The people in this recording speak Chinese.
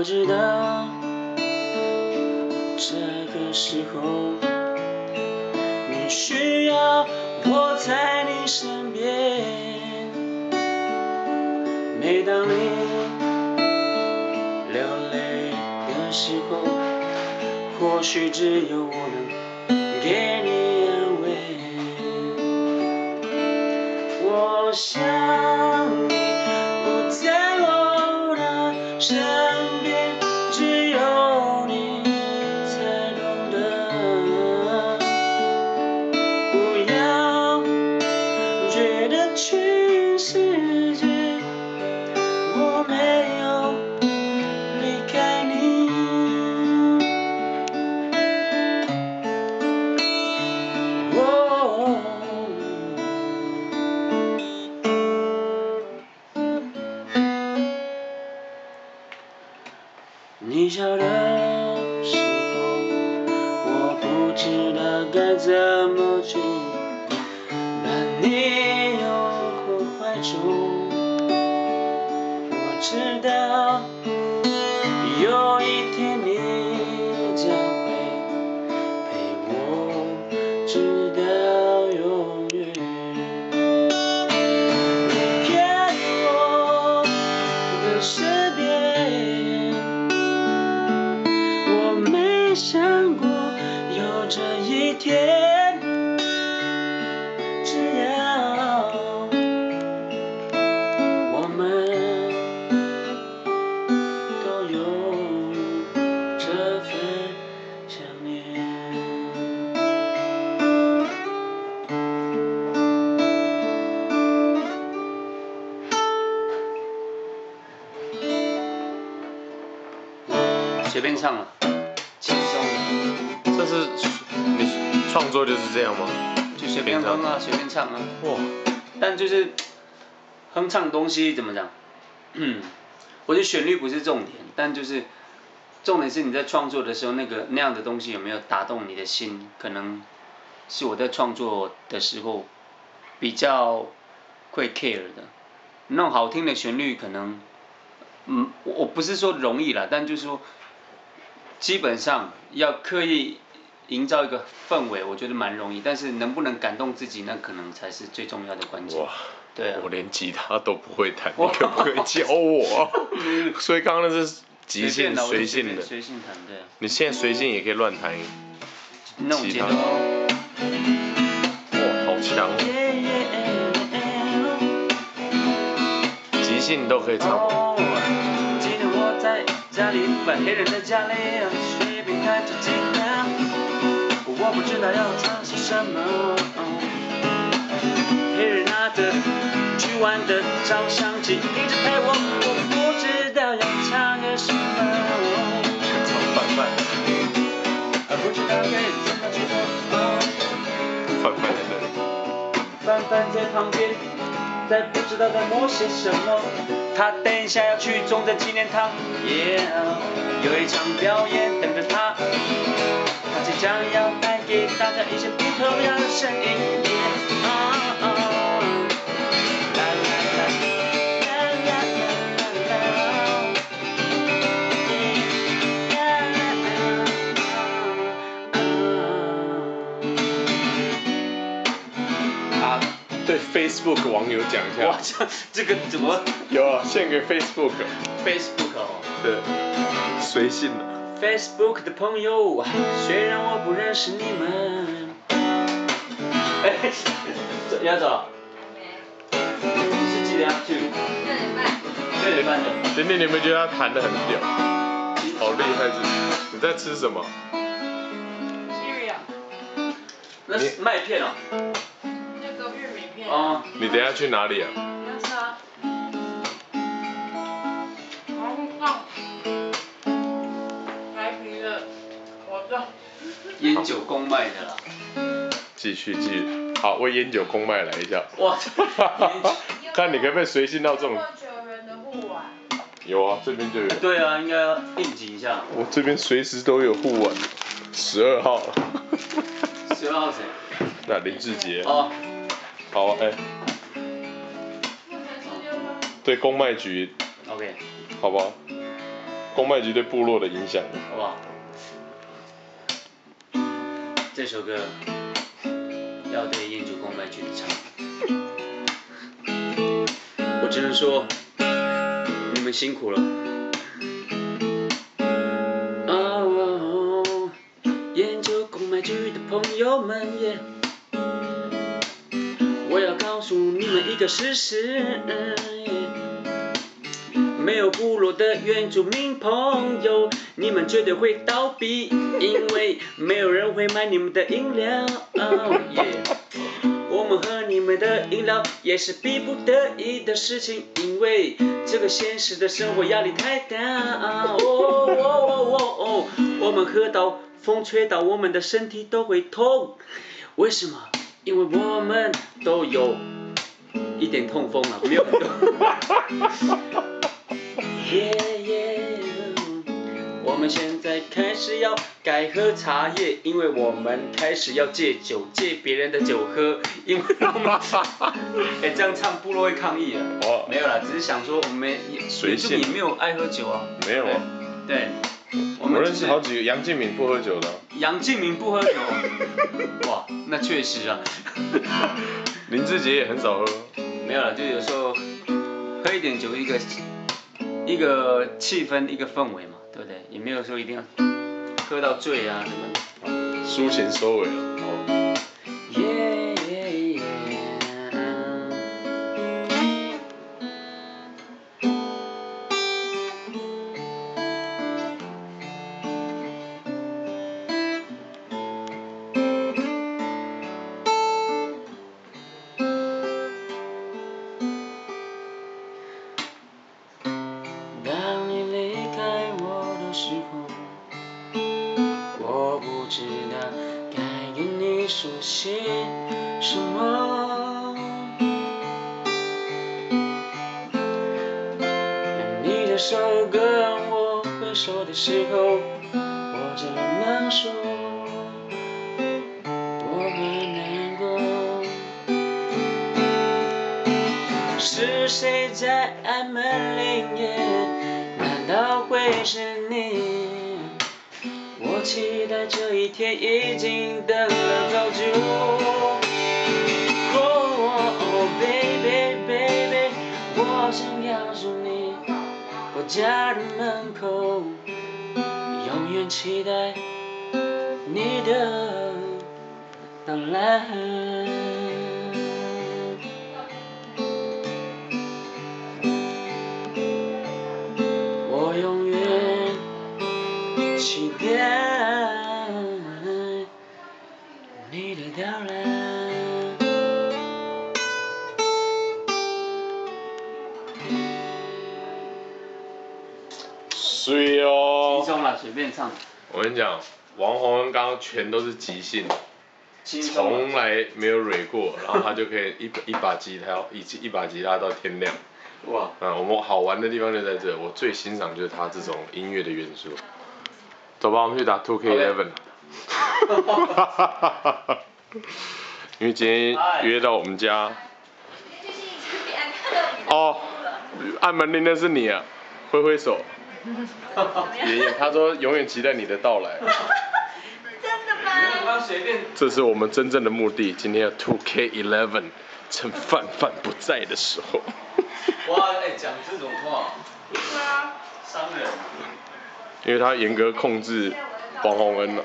我知道这个时候你需要我在你身边。每当你流泪的时候，或许只有我能给你安慰。我想么去把你拥回怀中。我知道随便唱了，轻松的，这是你创作就是这样吗？就随便哼啊，随便唱啊。哇，但就是哼唱东西怎么讲？嗯，我觉得旋律不是重点，但就是重点是你在创作的时候，那个那样的东西有没有打动你的心，可能是我在创作的时候比较会 care 的。那种好听的旋律，可能，嗯，我我不是说容易啦，但就是说，基本上要刻意营造一个氛围，我觉得蛮容易，但是能不能感动自己，那可能才是最重要的关键。哇，对啊我，连吉他都不会弹，你可不可以教我？所以刚刚那是即兴随性的，随性弹对啊，你现在随性也可以乱弹，那种节奏。哇，好强哦！即兴都可以唱家里，在黑人的家里，随便弹着吉他，我不知道要唱些什么。黑人拿着去玩的照相机，一直陪我，我不知道要唱个什么。唱范范，不知道该怎么去做。范范在这里。范范在旁边，在不知道在摸些什么。他等一下要去中正纪念堂，yeah，有一场表演等着他。他即将要带给大家一些不同样的声音，yeah，Facebook 网友讲一哇下，，这这个怎么有啊，献给 Facebook，Facebook 哦？对，随性的。Facebook 的朋友，虽然我不认识你们，哎，走要走？你是几点要去？六点半的。今天你们觉得他弹的很屌，好厉害是？你在吃什么？那是麦片哦。你等下去哪里啊？要吃啊。烟酒公卖的啦。继续继续，好，为烟酒公卖来一下。哇，看你可不可以随性到这种？有啊，这边就有。对啊，应该要应急一下。我这边随时都有护腕，十二号。十二号谁？那林志杰。哦，好，哎、对公卖局，OK，好不好？公卖局对部落的影响。好不好？这首歌要对燕竹公卖局的唱，我只能说你们辛苦了。哦，燕竹公卖局的朋友们耶，我要告诉你们一个事实。没有部落的原住民朋友，你们绝对会倒闭，因为没有人会买你们的饮料。耶，我们喝你们的饮料也是逼不得已的事情，因为这个现实的生活压力太大。哦哦哦哦，我们喝到风吹到我们的身体都会痛，为什么？因为我们都有一点痛风了，没有很多。耶耶，我们现在开始要改喝茶叶，因为我们开始要戒酒，戒别人的酒喝，因为我们，哎、这样唱部落会抗议啊。哦，没有啦，只是想说我们也随性。原住民没有爱喝酒啊。没有。啊，对，我我们就是认识好几个杨敬敏不喝酒的。啊、杨敬明不喝酒，哇，那确实啊。林志杰也很少喝。没有了，就有时候喝一点酒，一个一个气氛，一个氛围嘛，对不对？也没有说一定要喝到醉啊什么的。抒情收尾了。些什么。你的手跟我挥手的时候，我只能说我很难过。是谁在按门铃耶？难道会是？期待这一天已经等了好久。哦，baby baby，我想告诉你我家的门口，永远期待你的到来。水轻哦。松了，随便唱，我跟你讲，王洪恩刚刚全都是即兴，从。来没有蕊过，然后他就可以一把 一把吉他一一把吉他到天亮。哇，嗯，我们好玩的地方就在这，我最欣赏就是他这种音乐的元素。走吧，我们去打 Two K Eleven。因为今天约到我们家，哦，按门铃的是你啊，挥挥手。爷爷他说永远期待你的到来，真的吗？这是我们真正的目的。今天要 Two K Eleven，趁范范不在的时候。哇，哎，讲这种话，对啊。伤人。因为他严格控制王洪恩了。